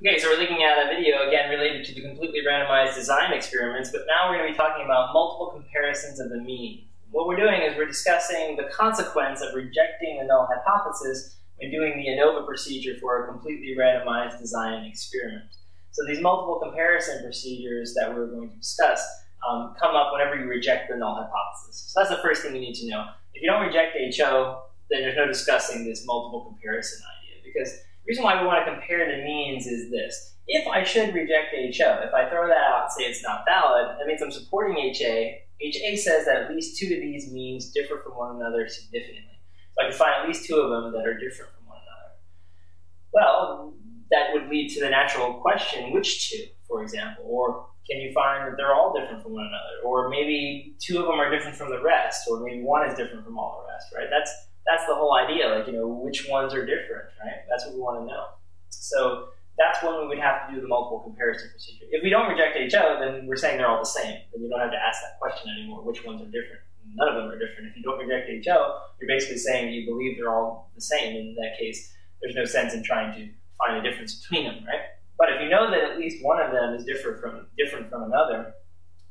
Okay, so we're looking at a video again related to the completely randomized design experiments, but now we're going to be talking about multiple comparisons of the mean. What we're doing is we're discussing the consequence of rejecting the null hypothesis when doing the ANOVA procedure for a completely randomized design experiment. So these multiple comparison procedures that we're going to discuss um, come up whenever you reject the null hypothesis. So that's the first thing you need to know. If you don't reject HO, then there's no discussing this multiple comparison idea because reason why we want to compare the means is this. If I should reject HO, if I throw that out and say it's not valid, that means I'm supporting HA. HA says that at least two of these means differ from one another significantly. So I can find at least two of them that are different from one another. Well, that would lead to the natural question, which two, for example? Or can you find that they're all different from one another? Or maybe two of them are different from the rest, or maybe one is different from all the rest, right? That's that's the whole idea, like, you know, which ones are different, right? That's what we want to know. So that's when we would have to do the multiple comparison procedure. If we don't reject HO, then we're saying they're all the same. Then you don't have to ask that question anymore, which ones are different. None of them are different. If you don't reject HO, you're basically saying you believe they're all the same. In that case, there's no sense in trying to find a difference between them, right? But if you know that at least one of them is different from different from another,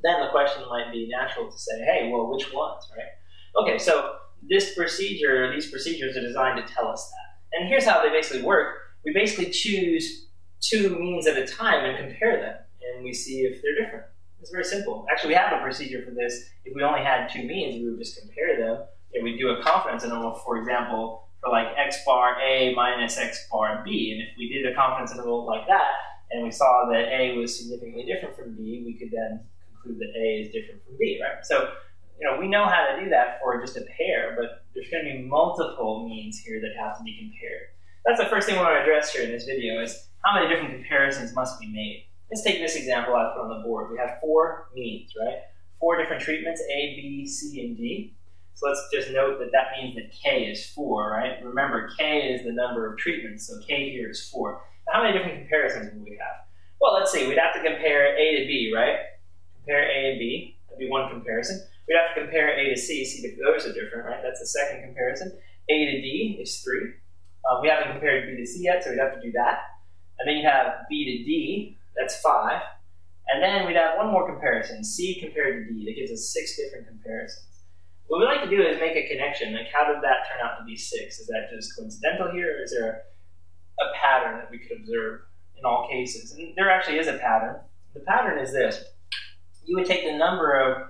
then the question might be natural to say, hey, well, which ones, right? Okay, so this procedure, these procedures are designed to tell us that. And here's how they basically work. We basically choose two means at a time and compare them, and we see if they're different. It's very simple. Actually, we have a procedure for this. If we only had two means, we would just compare them. And we do a confidence interval, for example, for like x bar A minus x bar B. And if we did a confidence interval like that, and we saw that A was significantly different from B, we could then conclude that A is different from B, right? So, you know, we know how to do that for just a pair, but there's going to be multiple means here that have to be compared. That's the first thing we want to address here in this video is how many different comparisons must be made. Let's take this example I put on the board. We have four means, right? Four different treatments, A, B, C, and D. So let's just note that that means that K is 4, right? Remember, K is the number of treatments, so K here is 4. Now, how many different comparisons would we have? Well, let's see. We'd have to compare A to B, right? Compare A and B. That'd be one comparison. We'd have to compare A to C, see if those are different, right? That's the second comparison. A to D is 3. Um, we haven't compared B to C yet, so we'd have to do that. And then you have B to D, that's 5. And then we'd have one more comparison, C compared to D. That gives us six different comparisons. What we like to do is make a connection. Like, how did that turn out to be six? Is that just coincidental here, or is there a, a pattern that we could observe in all cases? And there actually is a pattern. The pattern is this. You would take the number of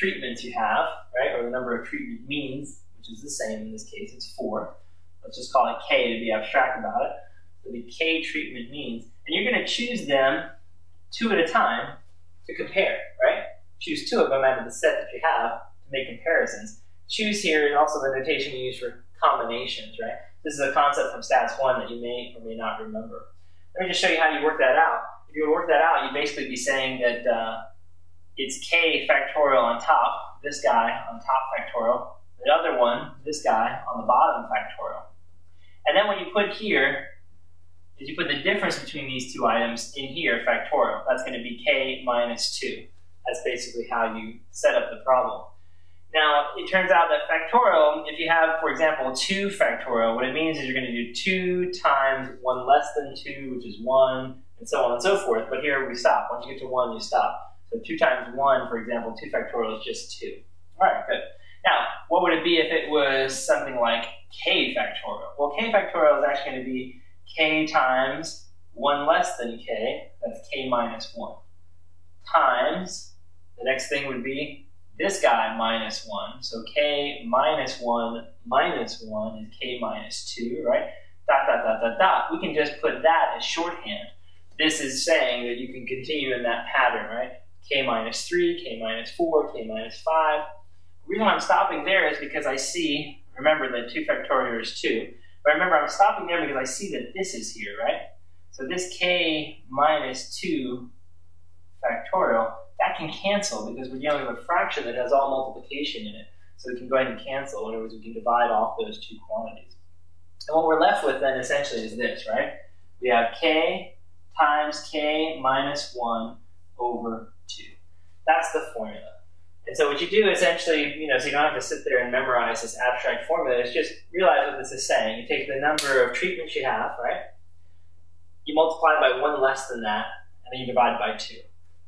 treatments you have, right, or the number of treatment means, which is the same in this case, it's four. Let's just call it K to be abstract about it. So the K treatment means, and you're going to choose them two at a time to compare, right? Choose two of them out of the set that you have to make comparisons. Choose here is also the notation you use for combinations, right? This is a concept from Stats 1 that you may or may not remember. Let me just show you how you work that out. If you work that out, you'd basically be saying that uh, it's k factorial on top, this guy on top factorial, the other one, this guy, on the bottom factorial. And then what you put here is you put the difference between these two items in here, factorial. That's going to be k minus 2. That's basically how you set up the problem. Now, it turns out that factorial, if you have, for example, 2 factorial, what it means is you're going to do 2 times 1 less than 2, which is 1, and so on and so forth. But here we stop. Once you get to 1, you stop. So 2 times 1, for example, 2 factorial is just 2. All right, good. Now, what would it be if it was something like k factorial? Well, k factorial is actually going to be k times 1 less than k, that's k minus 1, times, the next thing would be this guy minus 1. So k minus 1 minus 1 is k minus 2, right? Dot, dot, dot, dot, dot. We can just put that as shorthand. This is saying that you can continue in that pattern, right? K minus 3, k minus 4, k minus 5. The reason I'm stopping there is because I see, remember that 2 factorial is 2, but remember I'm stopping there because I see that this is here, right? So this k minus 2 factorial that can cancel because we're dealing with a fraction that has all multiplication in it. So we can go ahead and cancel. In other words, we can divide off those two quantities. And what we're left with then essentially is this, right? We have k times k minus 1 over 2. That's the formula. And so what you do essentially, you know, so you don't have to sit there and memorize this abstract formula, is just realize what this is saying. You take the number of treatments you have, right? you multiply by one less than that, and then you divide by two.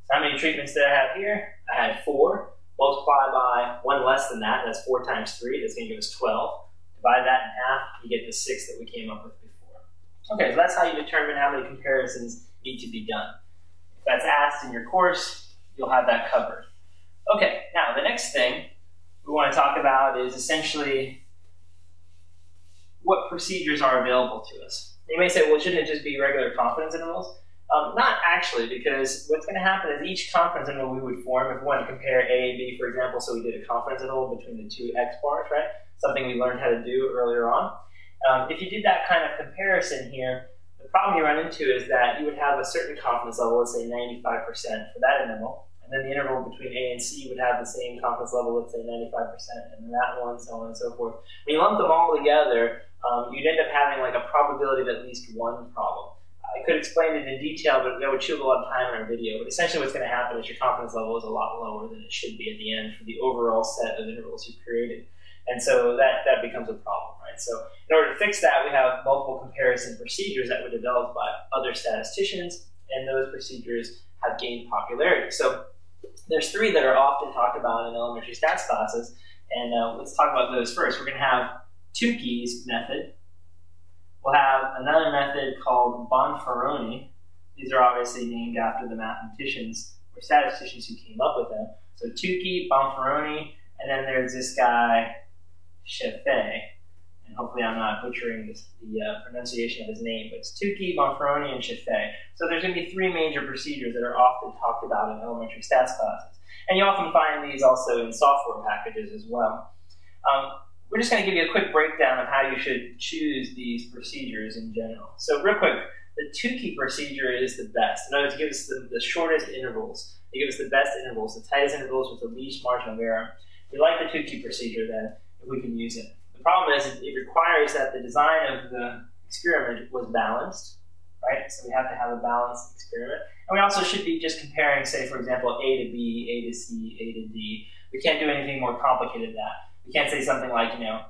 So how many treatments did I have here? I had four. Multiply by one less than that, that's four times three, that's gonna give us 12. Divide that in half, you get the six that we came up with before. Okay, so that's how you determine how many comparisons need to be done. If that's asked in your course, you'll have that covered. Okay, now the next thing we want to talk about is essentially what procedures are available to us. You may say, well, shouldn't it just be regular confidence intervals? Um, not actually, because what's going to happen is each confidence interval we would form, if we want to compare A and B, for example, so we did a confidence interval between the two x bars, right? Something we learned how to do earlier on. Um, if you did that kind of comparison here, the problem you run into is that you would have a certain confidence level, let's say 95% for that interval, and then the interval between A and C would have the same confidence level, let's say 95%, and then that one, so on and so forth. When you lump them all together, um, you'd end up having like a probability of at least one problem. I could explain it in detail, but that would chew a lot of time in our video. But essentially, what's going to happen is your confidence level is a lot lower than it should be at the end for the overall set of intervals you've created. And so that, that becomes a problem, right? So in order to fix that, we have multiple comparison procedures that were developed by other statisticians, and those procedures have gained popularity. So there's three that are often talked about in elementary stats classes, and uh, let's talk about those first. We're going to have Tukey's method. We'll have another method called Bonferroni. These are obviously named after the mathematicians or statisticians who came up with them. So Tukey, Bonferroni, and then there's this guy Scheffé, and hopefully I'm not butchering this, the uh, pronunciation of his name, but it's Tukey, Bonferroni, and Scheffé. So there's going to be three major procedures that are often talked about in elementary stats classes. And you often find these also in software packages as well. Um, we're just going to give you a quick breakdown of how you should choose these procedures in general. So real quick, the Tukey procedure is the best. In other words, it gives us the, the shortest intervals. It gives us the best intervals, the tightest intervals with the least margin of error. We like the Tukey procedure then if we can use it. The problem is it requires that the design of the experiment was balanced, right? So we have to have a balanced experiment. And we also should be just comparing, say, for example, A to B, A to C, A to D. We can't do anything more complicated than that. We can't say something like, you know,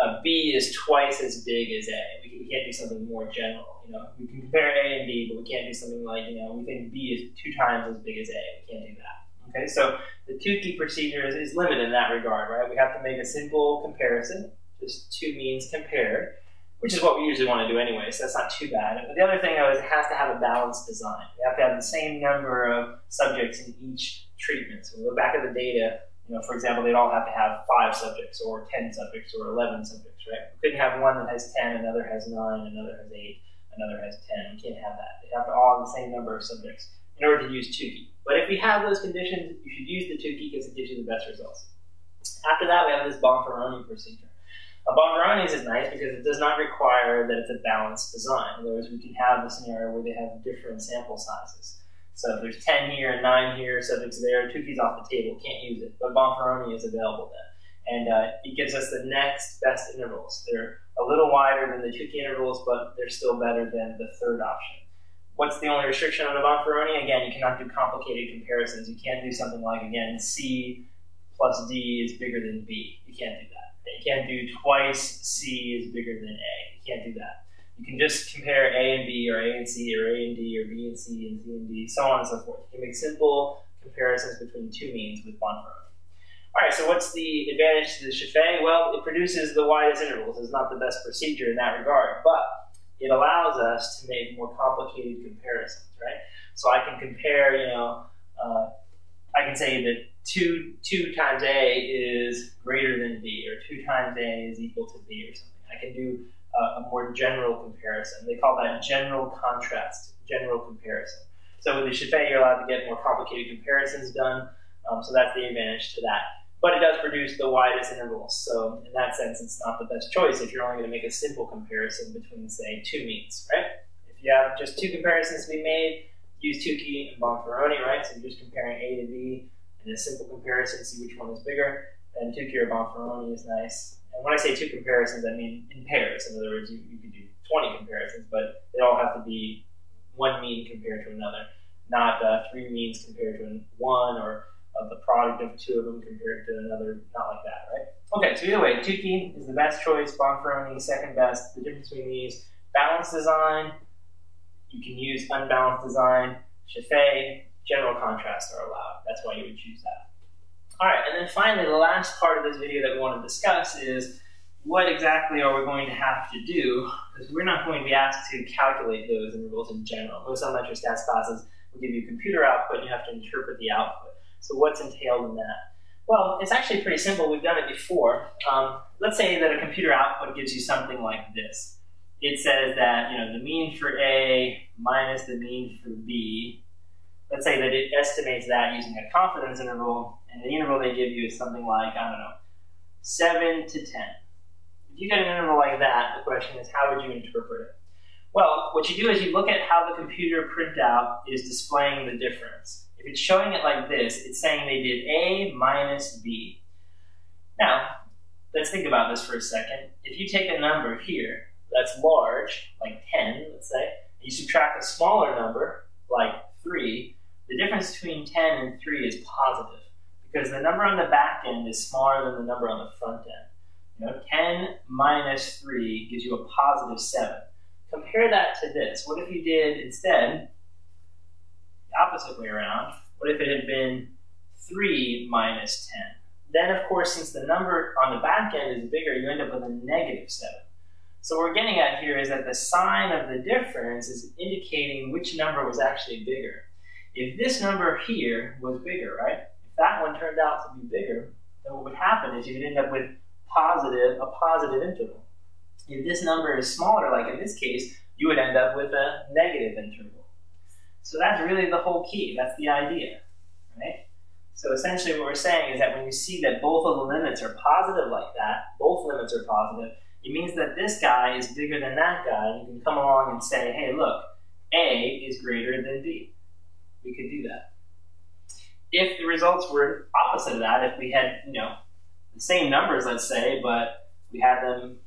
uh, B is twice as big as A. We, can't do something more general. You know, we can compare A and B, but we can't do something like, you know, we think B is two times as big as A. We can't do that. Okay, so the Tukey procedure is, is limited in that regard, right? We have to make a simple comparison, just two means compared, which is what we usually want to do anyway, so that's not too bad. But the other thing, though, is it has to have a balanced design. We have to have the same number of subjects in each treatment. So we look back at the data, you know, for example, they'd all have to have five subjects, or 10 subjects, or 11 subjects, right? We couldn't have one that has 10, another has 9, another has 8, another has 10. We can't have that. They have to all have the same number of subjects in order to use Tukey. But if we have those conditions, you should use the Tukey because it gives you the best results. After that, we have this Bonferroni procedure. A Bonferroni's is nice because it does not require that it's a balanced design. In other words, we can have the scenario where they have different sample sizes. So if there's 10 here and 9 here, subjects there, Tukey's off the table, can't use it. But Bonferroni is available then. And uh, it gives us the next best intervals. They're a little wider than the Tukey intervals, but they're still better than the third option. What's the only restriction on a Bonferroni? Again, you cannot do complicated comparisons. You can't do something like, again, C plus D is bigger than B. You can't do that. You can't do twice C is bigger than A. You can't do that. You can just compare A and B, or A and C, or A and D, or B and C, and C and D, so on and so forth. You can make simple comparisons between two means with Bonferroni. All right, so what's the advantage to the Scheffé? Well, it produces the widest intervals. It's not the best procedure in that regard, but it allows us to make more complicated comparisons, right? So I can compare, you know, uh, I can say that two two times A is greater than B, or two times A is equal to B, or something. I can do uh, a more general comparison. They call that general contrast, general comparison. So with the Scheffé, you're allowed to get more complicated comparisons done. Um, so that's the advantage to that but it does produce the widest intervals. So in that sense, it's not the best choice if you're only going to make a simple comparison between, say, two means, right? If you have just two comparisons to be made, use Tukey and Bonferroni, right? So you're just comparing A to B in a simple comparison, see which one is bigger. Then Tukey or Bonferroni is nice. And when I say two comparisons, I mean in pairs. In other words, you, you could do 20 comparisons, but they all have to be one mean compared to another, not uh, three means compared to one or of the product of two of them compared to another, not like that, right? Okay, so either way, Tukey is the best choice, Bonferroni second best. The difference between these, balanced design, You can use unbalanced design, Scheffé, general contrast are allowed. That's why you would choose that. All right, and then finally, the last part of this video that we want to discuss is what exactly are we going to have to do? Because we're not going to be asked to calculate those intervals in general. Most elementary stats classes will give you computer output, and you have to interpret the output. So what's entailed in that? Well, it's actually pretty simple. We've done it before. Um, let's say that a computer output gives you something like this. It says that you know the mean for A minus the mean for B. Let's say that it estimates that using a confidence interval, and the interval they give you is something like, I don't know, 7 to 10. If you get an interval like that, the question is how would you interpret it? Well, what you do is you look at how the computer printout is displaying the difference. If it's showing it like this, it's saying they did A minus B. Now, let's think about this for a second. If you take a number here that's large, like 10, let's say, and you subtract a smaller number, like 3, the difference between 10 and 3 is positive because the number on the back end is smaller than the number on the front end. You know, 10 minus 3 gives you a positive 7. Compare that to this. What if you did instead the opposite way around? Been 3 minus 10? Then, of course, since the number on the back end is bigger, you end up with a negative 7. So what we're getting at here is that the sign of the difference is indicating which number was actually bigger. If this number here was bigger, right? If that one turned out to be bigger, then what would happen is you'd end up with positive, a positive interval. If this number is smaller, like in this case, you would end up with a negative interval. So that's really the whole key. That's the idea, right? So essentially what we're saying is that when you see that both of the limits are positive like that, both limits are positive, it means that this guy is bigger than that guy. You can come along and say, hey, look, A is greater than B. We could do that. If the results were opposite of that, if we had, you know, the same numbers, let's say, but we had them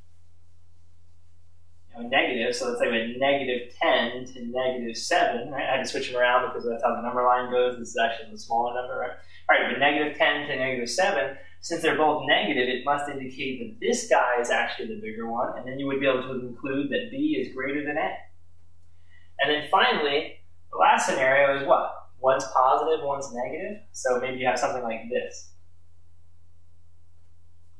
negative, so let's say we had negative 10 to negative 7, right? I had to switch them around because that's how the number line goes. This is actually the smaller number, right? All right, but negative 10 to negative 7, since they're both negative, it must indicate that this guy is actually the bigger one, and then you would be able to conclude that B is greater than A. And then finally, the last scenario is what? One's positive, one's negative, so maybe you have something like this.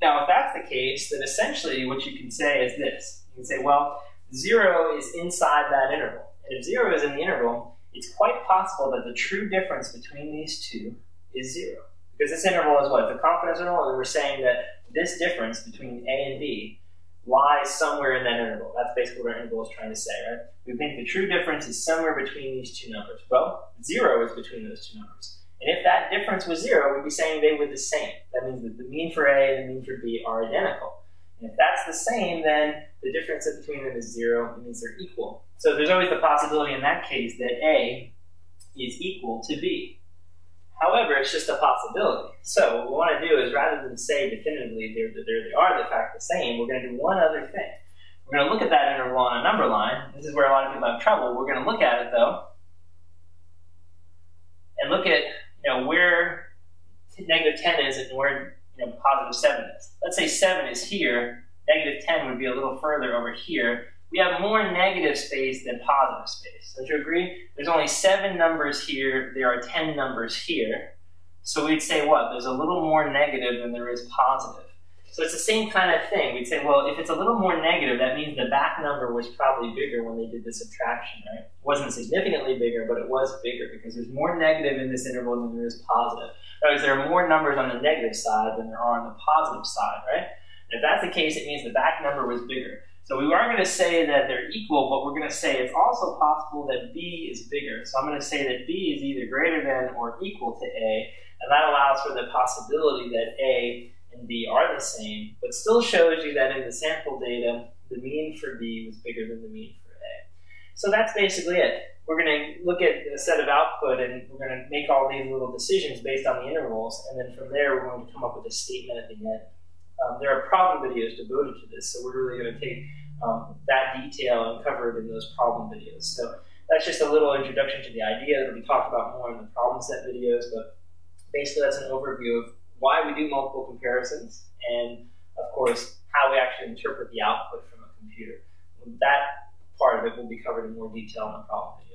Now, if that's the case, then essentially what you can say is this. You can say, well, 0 is inside that interval. And if 0 is in the interval, it's quite possible that the true difference between these two is 0. Because this interval is what? The confidence interval, and we're saying that this difference between A and B lies somewhere in that interval. That's basically what our interval is trying to say, right? We think the true difference is somewhere between these two numbers. Well, zero is between those two numbers. And if that difference was zero, we'd be saying they were the same. That means that the mean for A and the mean for B are identical. And if that's the same, then the difference between them is zero. It means they're equal. So there's always the possibility in that case that A is equal to B. However, it's just a possibility. So what we want to do is rather than say definitively they're, they're, they are the fact the same, we're going to do one other thing. We're going to look at that interval on a number line. This is where a lot of people have trouble. We're going to look at it though, and look at you know where negative 10 is and where you know positive 7 is. Let's say 7 is here. Negative 10 would be a little further over here we have more negative space than positive space. Don't you agree? There's only seven numbers here, there are 10 numbers here. So we'd say what? There's a little more negative than there is positive. So it's the same kind of thing. We'd say, well, if it's a little more negative, that means the back number was probably bigger when they did the subtraction, right? It wasn't significantly bigger, but it was bigger because there's more negative in this interval than there is positive. Otherwise, there are more numbers on the negative side than there are on the positive side, right? And if that's the case, it means the back number was bigger. So we aren't going to say that they're equal, but we're going to say it's also possible that B is bigger. So I'm going to say that B is either greater than or equal to A, and that allows for the possibility that A and B are the same, but still shows you that in the sample data, the mean for B was bigger than the mean for A. So that's basically it. We're going to look at a set of output, and we're going to make all these little decisions based on the intervals, and then from there we're going to come up with a statement at the end. Um, there are problem videos devoted to this, so we're really going to take um, that detail and cover it in those problem videos. So that's just a little introduction to the idea that we talk about more in the problem set videos, but basically that's an overview of why we do multiple comparisons and, of course, how we actually interpret the output from a computer. That part of it will be covered in more detail in the problem videos.